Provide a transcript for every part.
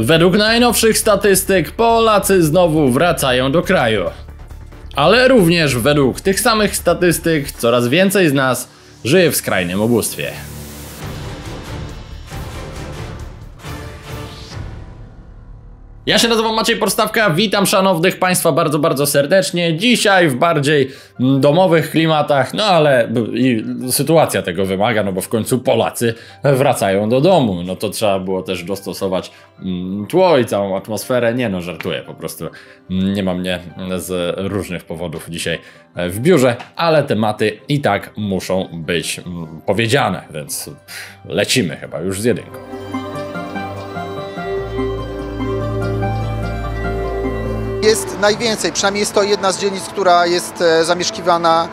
Według najnowszych statystyk Polacy znowu wracają do kraju. Ale również według tych samych statystyk coraz więcej z nas żyje w skrajnym ubóstwie. Ja się nazywam Maciej Porstawka, witam szanownych Państwa bardzo, bardzo serdecznie. Dzisiaj w bardziej mm, domowych klimatach, no ale i sytuacja tego wymaga, no bo w końcu Polacy wracają do domu. No to trzeba było też dostosować mm, tło i całą atmosferę. Nie no, żartuję, po prostu mm, nie ma mnie z różnych powodów dzisiaj w biurze, ale tematy i tak muszą być powiedziane, więc lecimy chyba już z jedynką. Jest najwięcej, przynajmniej jest to jedna z dzielnic, która jest e, zamieszkiwana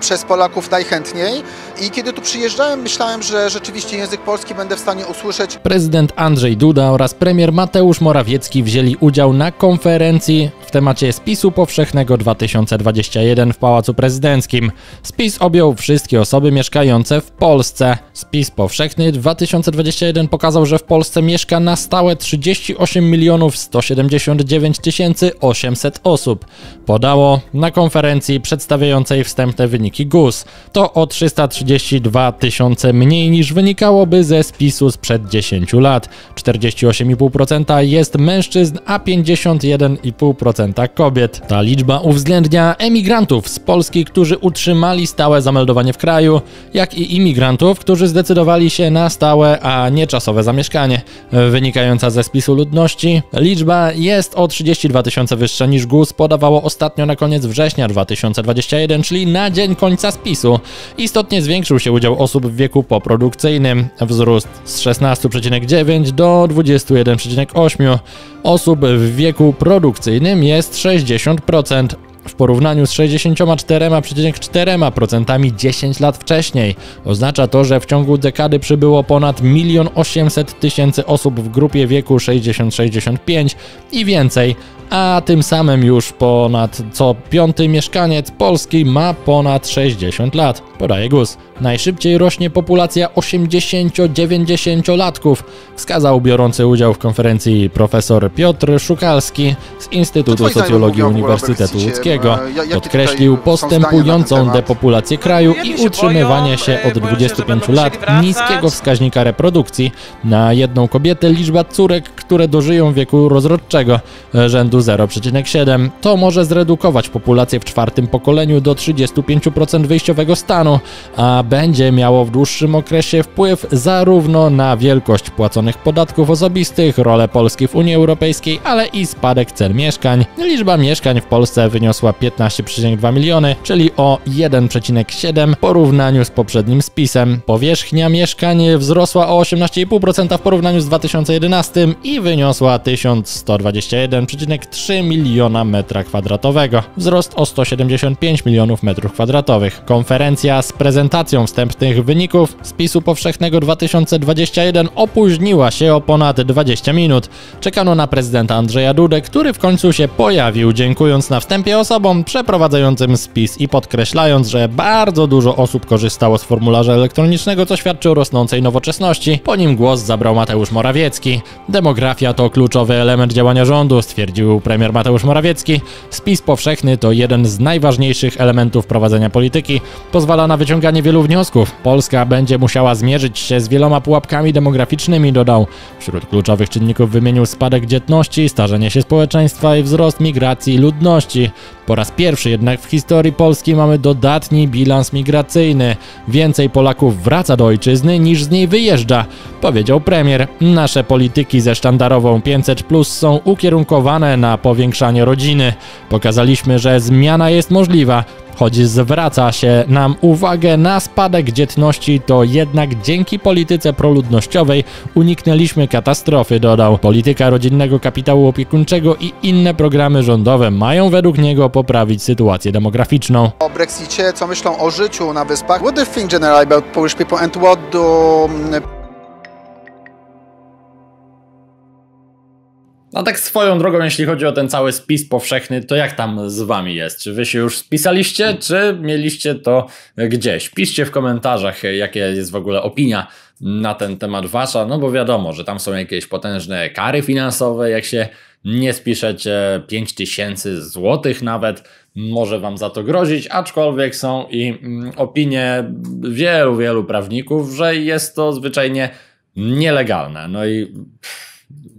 przez Polaków najchętniej. I kiedy tu przyjeżdżałem, myślałem, że rzeczywiście język polski będę w stanie usłyszeć. Prezydent Andrzej Duda oraz premier Mateusz Morawiecki wzięli udział na konferencji w temacie spisu powszechnego 2021 w Pałacu Prezydenckim. Spis objął wszystkie osoby mieszkające w Polsce. Spis powszechny 2021 pokazał, że w Polsce mieszka na stałe 38 milionów 179 tysięcy 800 osób. Podało na konferencji przedstawiającej wstępne wyniki GUS. To o 332 tysiące mniej niż wynikałoby ze spisu sprzed 10 lat. 48,5% jest mężczyzn, a 51,5% kobiet. Ta liczba uwzględnia emigrantów z Polski, którzy utrzymali stałe zameldowanie w kraju, jak i imigrantów, którzy zdecydowali się na stałe, a nie czasowe zamieszkanie. Wynikająca ze spisu ludności, liczba jest o 32 tysiące wyższa niż GUS podawało ostatnio na koniec września 2021, czyli na dzień końca spisu. Istotnie zwiększył się udział osób w wieku poprodukcyjnym. Wzrósł z 16,9 do 21,8. Osób w wieku produkcyjnym jest 60% w porównaniu z 64,4% 10 lat wcześniej. Oznacza to, że w ciągu dekady przybyło ponad 1 800 tysięcy osób w grupie wieku 60-65 i więcej, a tym samym już ponad co piąty mieszkaniec Polski ma ponad 60 lat, podaje GUS. Najszybciej rośnie populacja 80-90-latków, wskazał biorący udział w konferencji profesor Piotr Szukalski z Instytutu Socjologii Uniwersytetu Łódzkiego. E, Podkreślił postępującą depopulację kraju i utrzymywanie się od 25 lat niskiego wskaźnika reprodukcji. Na jedną kobietę liczba córek, które dożyją wieku rozrodczego rzędu 0,7. To może zredukować populację w czwartym pokoleniu do 35% wyjściowego stanu, a będzie miało w dłuższym okresie wpływ zarówno na wielkość płaconych podatków osobistych, rolę Polski w Unii Europejskiej, ale i spadek cen mieszkań. Liczba mieszkań w Polsce wyniosła 15,2 miliony, czyli o 1,7 w porównaniu z poprzednim spisem. Powierzchnia mieszkań wzrosła o 18,5% w porównaniu z 2011 i wyniosła 1121,3 miliona metra kwadratowego. Wzrost o 175 milionów metrów kwadratowych. Konferencja z prezentacją wstępnych wyników spisu powszechnego 2021 opóźniła się o ponad 20 minut. Czekano na prezydenta Andrzeja Dudę, który w końcu się pojawił, dziękując na wstępie osobom przeprowadzającym spis i podkreślając, że bardzo dużo osób korzystało z formularza elektronicznego, co świadczy o rosnącej nowoczesności. Po nim głos zabrał Mateusz Morawiecki. Demografia to kluczowy element działania rządu, stwierdził premier Mateusz Morawiecki. Spis powszechny to jeden z najważniejszych elementów prowadzenia polityki. Pozwala na wyciąganie wielu wniosków. Polska będzie musiała zmierzyć się z wieloma pułapkami demograficznymi, dodał. Wśród kluczowych czynników wymienił spadek dzietności, starzenie się społeczeństwa i wzrost migracji ludności. Po raz pierwszy jednak w historii Polski mamy dodatni bilans migracyjny. Więcej Polaków wraca do ojczyzny niż z niej wyjeżdża, powiedział premier. Nasze polityki ze sztandarową 500 plus są ukierunkowane na powiększanie rodziny. Pokazaliśmy, że zmiana jest możliwa. Choć zwraca się nam uwagę na spadek dzietności, to jednak dzięki polityce proludnościowej uniknęliśmy katastrofy, dodał. Polityka rodzinnego kapitału opiekuńczego i inne programy rządowe mają według niego poprawić sytuację demograficzną. O Brexicie, co myślą o życiu na wyspach? What do you think generally about Polish people and what do A tak swoją drogą, jeśli chodzi o ten cały spis powszechny, to jak tam z wami jest? Czy wy się już spisaliście, czy mieliście to gdzieś? Piszcie w komentarzach, jakie jest w ogóle opinia na ten temat wasza, no bo wiadomo, że tam są jakieś potężne kary finansowe, jak się nie spiszecie 5000 złotych nawet, może wam za to grozić, aczkolwiek są i mm, opinie wielu, wielu prawników, że jest to zwyczajnie nielegalne. No i pff,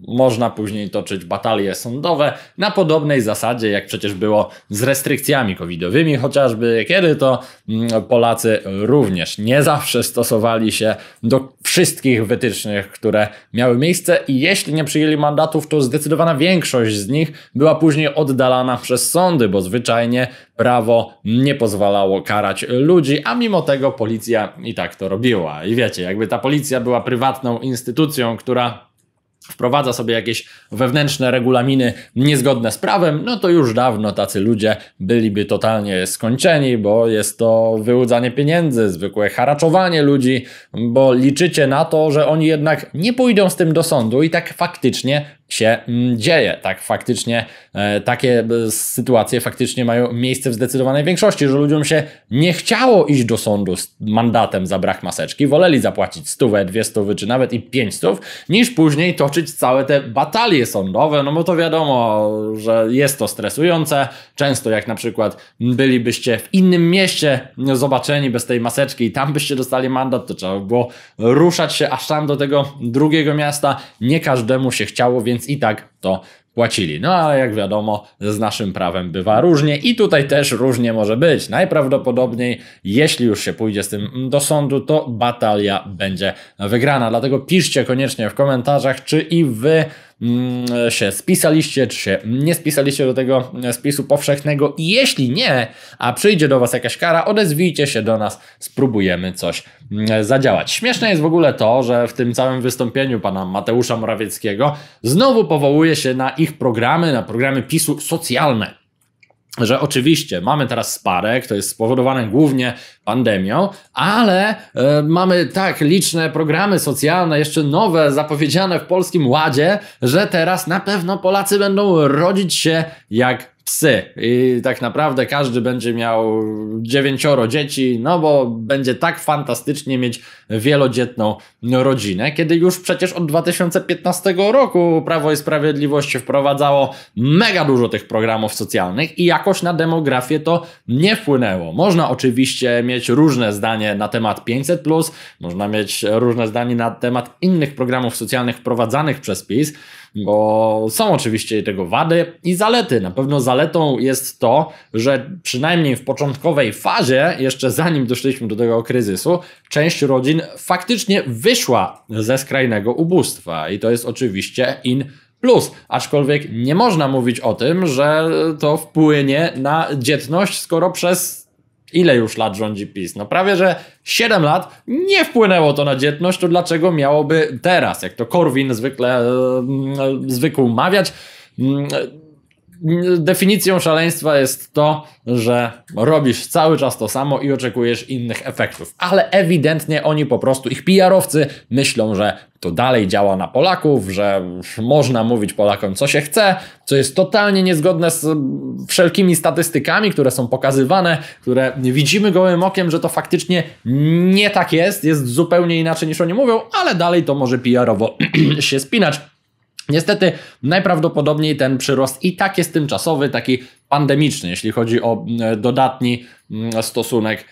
można później toczyć batalie sądowe na podobnej zasadzie, jak przecież było z restrykcjami covidowymi, chociażby kiedy to mm, Polacy również nie zawsze stosowali się do wszystkich wytycznych, które miały miejsce i jeśli nie przyjęli mandatów, to zdecydowana większość z nich była później oddalana przez sądy, bo zwyczajnie prawo nie pozwalało karać ludzi, a mimo tego policja i tak to robiła. I wiecie, jakby ta policja była prywatną instytucją, która wprowadza sobie jakieś wewnętrzne regulaminy niezgodne z prawem, no to już dawno tacy ludzie byliby totalnie skończeni, bo jest to wyłudzanie pieniędzy, zwykłe haraczowanie ludzi, bo liczycie na to, że oni jednak nie pójdą z tym do sądu i tak faktycznie się mm, dzieje. Tak, faktycznie e, takie e, sytuacje faktycznie mają miejsce w zdecydowanej większości, że ludziom się nie chciało iść do sądu z mandatem za brak maseczki, woleli zapłacić stówę, dwie stówy, czy nawet i pięć stów, niż później toczyć całe te batalie sądowe, no bo to wiadomo, że jest to stresujące. Często jak na przykład bylibyście w innym mieście zobaczeni bez tej maseczki i tam byście dostali mandat, to trzeba było ruszać się aż tam do tego drugiego miasta. Nie każdemu się chciało, więc i tak to płacili. No ale jak wiadomo, z naszym prawem bywa różnie i tutaj też różnie może być. Najprawdopodobniej, jeśli już się pójdzie z tym do sądu, to batalia będzie wygrana. Dlatego piszcie koniecznie w komentarzach, czy i wy się spisaliście, czy się nie spisaliście do tego spisu powszechnego. I jeśli nie, a przyjdzie do Was jakaś kara, odezwijcie się do nas, spróbujemy coś mm, zadziałać. Śmieszne jest w ogóle to, że w tym całym wystąpieniu pana Mateusza Morawieckiego znowu powołuje się na ich programy, na programy PiSu socjalne że oczywiście mamy teraz sparek, to jest spowodowane głównie pandemią, ale e, mamy tak liczne programy socjalne, jeszcze nowe, zapowiedziane w Polskim Ładzie, że teraz na pewno Polacy będą rodzić się jak psy. I tak naprawdę każdy będzie miał dziewięcioro dzieci, no bo będzie tak fantastycznie mieć wielodzietną rodzinę, kiedy już przecież od 2015 roku Prawo i Sprawiedliwość wprowadzało mega dużo tych programów socjalnych i jakoś na demografię to nie wpłynęło. Można oczywiście mieć różne zdanie na temat 500, można mieć różne zdanie na temat innych programów socjalnych wprowadzanych przez PiS bo są oczywiście tego wady i zalety. Na pewno zaletą jest to, że przynajmniej w początkowej fazie, jeszcze zanim doszliśmy do tego kryzysu, część rodzin faktycznie wyszła ze skrajnego ubóstwa i to jest oczywiście in plus. Aczkolwiek nie można mówić o tym, że to wpłynie na dzietność, skoro przez ile już lat rządzi PiS? No prawie, że 7 lat nie wpłynęło to na dzietność, to dlaczego miałoby teraz, jak to Korwin zwykle e, zwykł mawiać, definicją szaleństwa jest to, że robisz cały czas to samo i oczekujesz innych efektów. Ale ewidentnie oni po prostu, ich PR-owcy myślą, że to dalej działa na Polaków, że można mówić Polakom co się chce, co jest totalnie niezgodne z wszelkimi statystykami, które są pokazywane, które widzimy gołym okiem, że to faktycznie nie tak jest, jest zupełnie inaczej niż oni mówią, ale dalej to może PR-owo się spinać. Niestety, najprawdopodobniej ten przyrost i tak jest tymczasowy, taki pandemiczny, jeśli chodzi o dodatni stosunek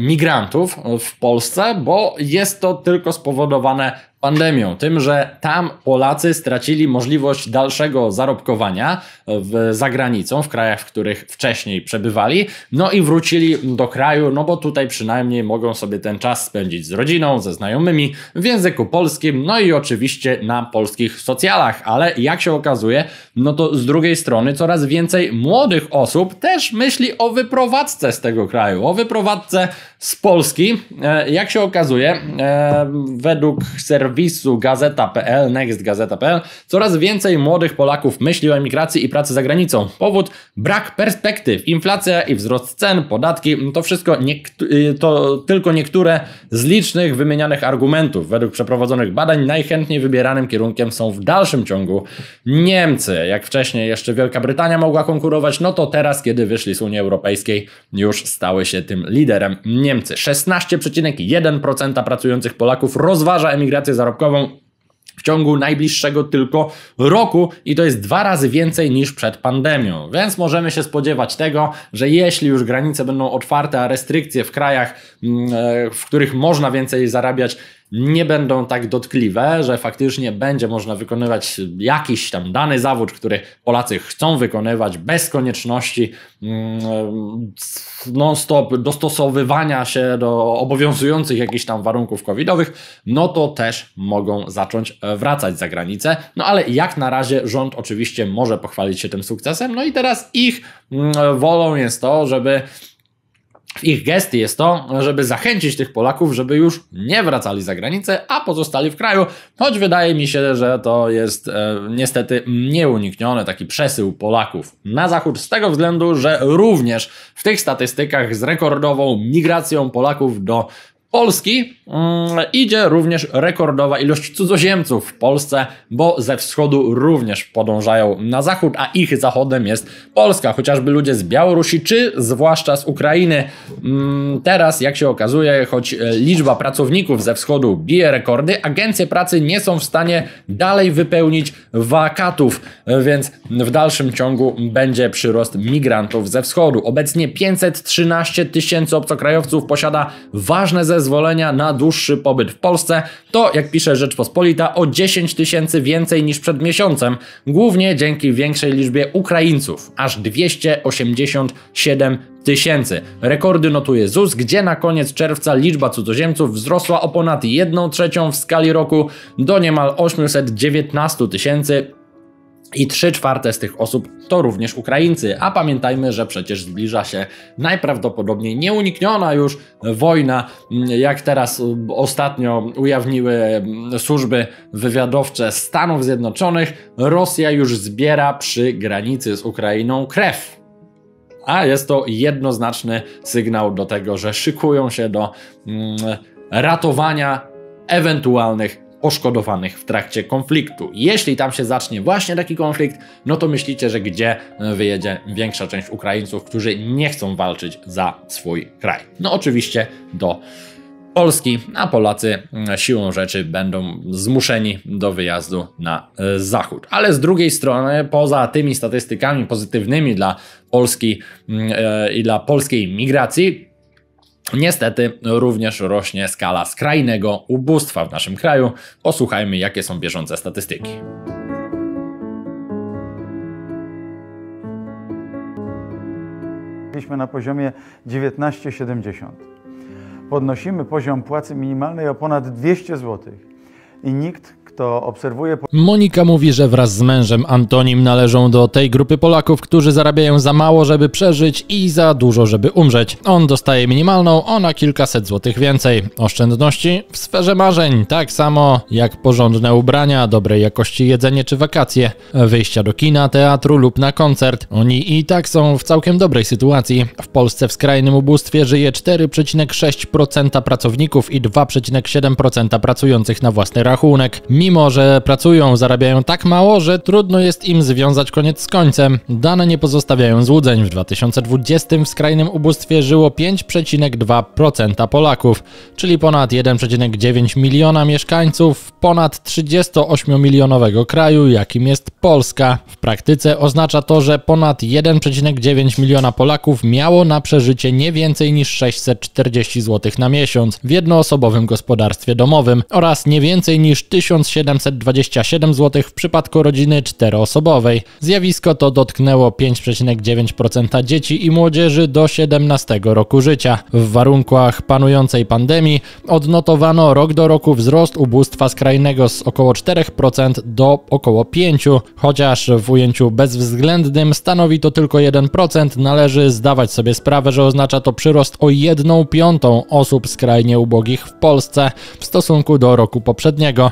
migrantów w Polsce, bo jest to tylko spowodowane pandemią, tym, że tam Polacy stracili możliwość dalszego zarobkowania w, za granicą, w krajach, w których wcześniej przebywali, no i wrócili do kraju, no bo tutaj przynajmniej mogą sobie ten czas spędzić z rodziną, ze znajomymi, w języku polskim, no i oczywiście na polskich socjalach, ale jak się okazuje, no to z drugiej strony coraz więcej młodych osób też myśli o wyprowadzce z tego kraju, o wyprowadzce z Polski. E, jak się okazuje, e, według serwisu serwisu Gazeta.pl, nextgazeta.pl, coraz więcej młodych Polaków myśli o emigracji i pracy za granicą. Powód brak perspektyw, inflacja i wzrost cen, podatki, to wszystko to tylko niektóre z licznych wymienianych argumentów. Według przeprowadzonych badań najchętniej wybieranym kierunkiem są w dalszym ciągu Niemcy. Jak wcześniej jeszcze Wielka Brytania mogła konkurować, no to teraz, kiedy wyszli z Unii Europejskiej, już stały się tym liderem Niemcy. 16,1% pracujących Polaków rozważa emigrację zarobkową w ciągu najbliższego tylko roku i to jest dwa razy więcej niż przed pandemią. Więc możemy się spodziewać tego, że jeśli już granice będą otwarte, a restrykcje w krajach, mm, e, w których można więcej zarabiać, nie będą tak dotkliwe, że faktycznie będzie można wykonywać jakiś tam dany zawód, który Polacy chcą wykonywać bez konieczności mm, non-stop dostosowywania się do obowiązujących jakichś tam warunków covidowych, no to też mogą zacząć wracać za granicę. No ale jak na razie rząd oczywiście może pochwalić się tym sukcesem, no i teraz ich mm, wolą jest to, żeby w ich gestii jest to, żeby zachęcić tych Polaków, żeby już nie wracali za granicę, a pozostali w kraju, choć wydaje mi się, że to jest e, niestety nieuniknione, taki przesył Polaków na zachód, z tego względu, że również w tych statystykach z rekordową migracją Polaków do Polski mm, idzie również rekordowa ilość cudzoziemców w Polsce, bo ze wschodu również podążają na zachód, a ich zachodem jest Polska, chociażby ludzie z Białorusi czy zwłaszcza z Ukrainy. Mm, teraz, jak się okazuje, choć liczba pracowników ze wschodu bije rekordy, agencje pracy nie są w stanie dalej wypełnić wakatów, więc w dalszym ciągu będzie przyrost migrantów ze wschodu. Obecnie 513 tysięcy obcokrajowców posiada ważne zezwolenia zezwolenia na dłuższy pobyt w Polsce, to jak pisze Rzeczpospolita o 10 tysięcy więcej niż przed miesiącem, głównie dzięki większej liczbie Ukraińców, aż 287 tysięcy. Rekordy notuje ZUS, gdzie na koniec czerwca liczba cudzoziemców wzrosła o ponad 1 trzecią w skali roku do niemal 819 tysięcy i 3 czwarte z tych osób to również Ukraińcy, a pamiętajmy, że przecież zbliża się najprawdopodobniej nieunikniona już wojna, jak teraz ostatnio ujawniły służby wywiadowcze Stanów Zjednoczonych. Rosja już zbiera przy granicy z Ukrainą krew. A jest to jednoznaczny sygnał do tego, że szykują się do mm, ratowania ewentualnych poszkodowanych w trakcie konfliktu. Jeśli tam się zacznie właśnie taki konflikt, no to myślicie, że gdzie wyjedzie większa część Ukraińców, którzy nie chcą walczyć za swój kraj? No oczywiście do Polski, a Polacy siłą rzeczy będą zmuszeni do wyjazdu na e, zachód. Ale z drugiej strony, poza tymi statystykami pozytywnymi dla Polski mm, e, i dla polskiej migracji, Niestety również rośnie skala skrajnego ubóstwa w naszym kraju. Posłuchajmy, jakie są bieżące statystyki. Jesteśmy na poziomie 19,70. Podnosimy poziom płacy minimalnej o ponad 200 zł. I nikt kto obserwuje. Monika mówi, że wraz z mężem Antonim należą do tej grupy Polaków, którzy zarabiają za mało, żeby przeżyć i za dużo, żeby umrzeć. On dostaje minimalną, ona kilkaset złotych więcej. Oszczędności w sferze marzeń, tak samo jak porządne ubrania, dobrej jakości jedzenie czy wakacje, wyjścia do kina, teatru lub na koncert. Oni i tak są w całkiem dobrej sytuacji. W Polsce w skrajnym ubóstwie żyje 4,6% pracowników i 2,7% pracujących na własny rachunek mimo że pracują, zarabiają tak mało, że trudno jest im związać koniec z końcem. Dane nie pozostawiają złudzeń. W 2020 w skrajnym ubóstwie żyło 5,2% Polaków, czyli ponad 1,9 miliona mieszkańców ponad 38-milionowego kraju, jakim jest Polska. W praktyce oznacza to, że ponad 1,9 miliona Polaków miało na przeżycie nie więcej niż 640 zł na miesiąc w jednoosobowym gospodarstwie domowym oraz nie więcej niż 1000 1727 zł w przypadku rodziny czteroosobowej. Zjawisko to dotknęło 5,9% dzieci i młodzieży do 17 roku życia. W warunkach panującej pandemii odnotowano rok do roku wzrost ubóstwa skrajnego z około 4% do około 5%, chociaż w ujęciu bezwzględnym stanowi to tylko 1%, należy zdawać sobie sprawę, że oznacza to przyrost o 1 piątą osób skrajnie ubogich w Polsce w stosunku do roku poprzedniego,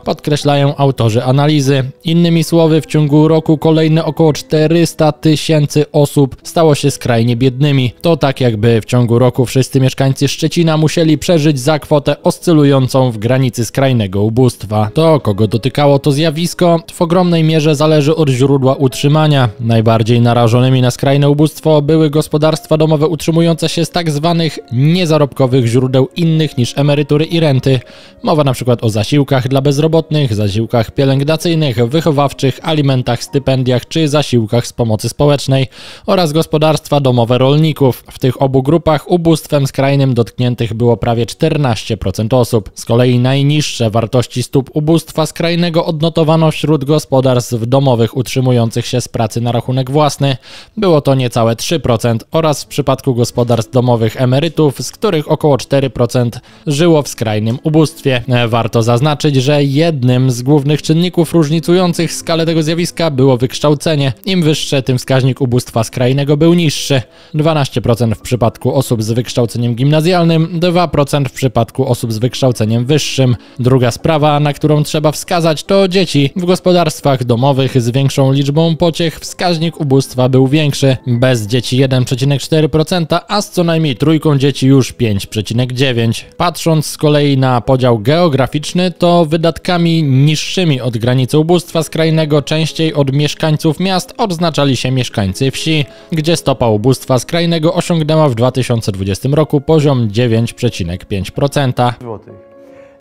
podkreślają autorzy analizy. Innymi słowy, w ciągu roku kolejne około 400 tysięcy osób stało się skrajnie biednymi. To tak jakby w ciągu roku wszyscy mieszkańcy Szczecina musieli przeżyć za kwotę oscylującą w granicy skrajnego ubóstwa. To, kogo dotykało to zjawisko, w ogromnej mierze zależy od źródła utrzymania. Najbardziej narażonymi na skrajne ubóstwo były gospodarstwa domowe utrzymujące się z tak zwanych niezarobkowych źródeł innych niż emerytury i renty. Mowa na przykład o zasiłkach dla bezrobotnych, zasiłkach pielęgnacyjnych, wychowawczych, alimentach, stypendiach czy zasiłkach z pomocy społecznej oraz gospodarstwa domowe rolników. W tych obu grupach ubóstwem skrajnym dotkniętych było prawie 14% osób. Z kolei najniższe wartości stóp ubóstwa skrajnego odnotowano wśród gospodarstw domowych utrzymujących się z pracy na rachunek własny. Było to niecałe 3% oraz w przypadku gospodarstw domowych emerytów, z których około 4% żyło w skrajnym ubóstwie. Warto zaznaczyć, że jednym z głównych czynników różnicujących skalę tego zjawiska było wykształcenie. Im wyższe, tym wskaźnik ubóstwa skrajnego był niższy. 12% w przypadku osób z wykształceniem gimnazjalnym, 2% w przypadku osób z wykształceniem wyższym. Druga sprawa, na którą trzeba wskazać, to dzieci. W gospodarstwach domowych z większą liczbą pociech wskaźnik ubóstwa był większy. Bez dzieci 1,4%, a z co najmniej trójką dzieci już 5,9%. Patrząc z kolei na podział geograficzny, to wydatkami niższymi od granicy ubóstwa skrajnego częściej od mieszkańców miast odznaczali się mieszkańcy wsi, gdzie stopa ubóstwa skrajnego osiągnęła w 2020 roku poziom 9,5%. złotych.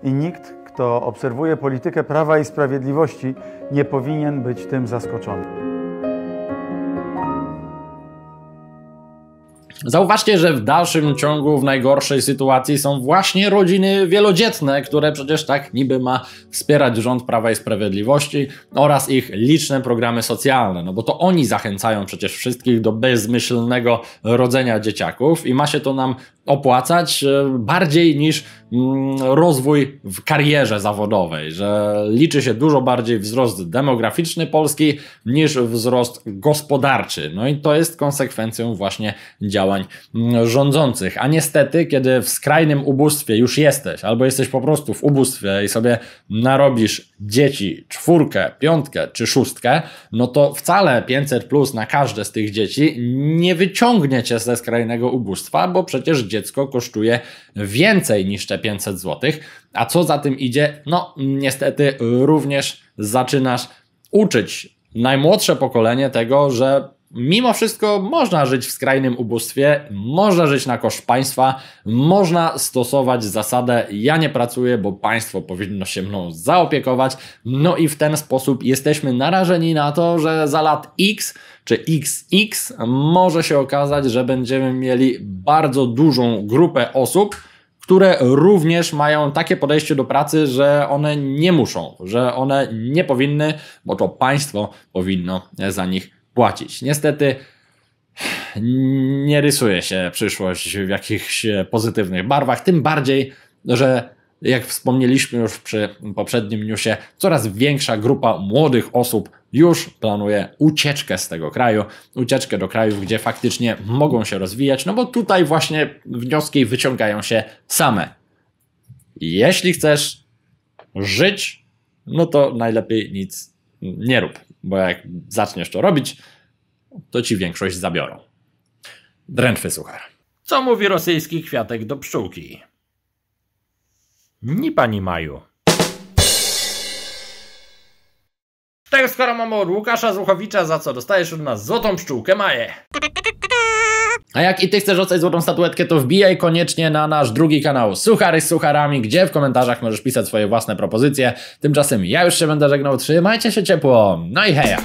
I nikt, kto obserwuje politykę prawa i sprawiedliwości, nie powinien być tym zaskoczony. Zauważcie, że w dalszym ciągu w najgorszej sytuacji są właśnie rodziny wielodzietne, które przecież tak niby ma wspierać rząd Prawa i Sprawiedliwości oraz ich liczne programy socjalne, no bo to oni zachęcają przecież wszystkich do bezmyślnego rodzenia dzieciaków i ma się to nam opłacać e, bardziej niż mm, rozwój w karierze zawodowej, że liczy się dużo bardziej wzrost demograficzny Polski niż wzrost gospodarczy. No i to jest konsekwencją właśnie działań mm, rządzących. A niestety, kiedy w skrajnym ubóstwie już jesteś, albo jesteś po prostu w ubóstwie i sobie narobisz dzieci czwórkę, piątkę czy szóstkę, no to wcale 500 plus na każde z tych dzieci nie wyciągnie cię ze skrajnego ubóstwa, bo przecież dziecko kosztuje więcej niż te 500 zł. A co za tym idzie? No, niestety również zaczynasz uczyć najmłodsze pokolenie tego, że mimo wszystko można żyć w skrajnym ubóstwie, można żyć na koszt państwa, można stosować zasadę ja nie pracuję, bo państwo powinno się mną zaopiekować. No i w ten sposób jesteśmy narażeni na to, że za lat X czy XX może się okazać, że będziemy mieli bardzo dużą grupę osób, które również mają takie podejście do pracy, że one nie muszą, że one nie powinny, bo to państwo powinno za nich płacić. Niestety nie rysuje się przyszłość w jakichś pozytywnych barwach, tym bardziej, że jak wspomnieliśmy już przy poprzednim newsie, coraz większa grupa młodych osób już planuje ucieczkę z tego kraju, ucieczkę do krajów, gdzie faktycznie mogą się rozwijać, no bo tutaj właśnie wnioski wyciągają się same. Jeśli chcesz żyć, no to najlepiej nic nie rób, bo jak zaczniesz to robić, to ci większość zabiorą. Drętwy suchar. Co mówi rosyjski kwiatek do pszczółki? Ni pani Maju. Tak skoro mamy od Łukasza Zuchowicza, za co dostajesz od nas złotą pszczółkę Maję. A jak i ty chcesz dostać złotą statuetkę, to wbijaj koniecznie na nasz drugi kanał Suchary z Sucharami, gdzie w komentarzach możesz pisać swoje własne propozycje. Tymczasem ja już się będę żegnał, trzymajcie się ciepło, no i heja!